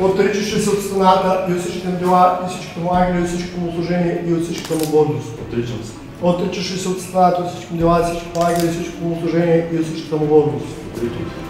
отричаше се от стената и от всичките му дела, и всичките му ангели, и от всичкото му служение, и от всичката му гордост. Отричам се. Отричаше се от всички дела, и всичките му ангели, и всичкото му служение, и от всичката му гордост. Отричам се.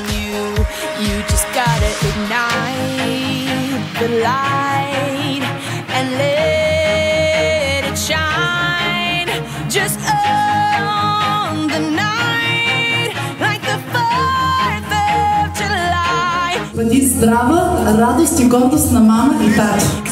you. You just gotta ignite the light and let it shine. Just on the night, like the 4th of July. Бъди здрава, радост и гордост на мама и тата.